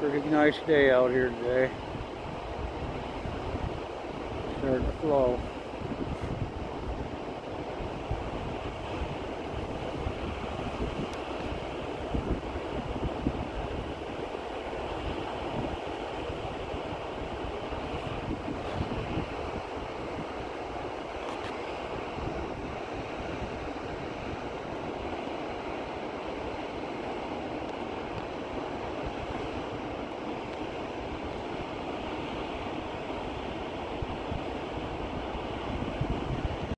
Pretty nice day out here today. Starting to flow.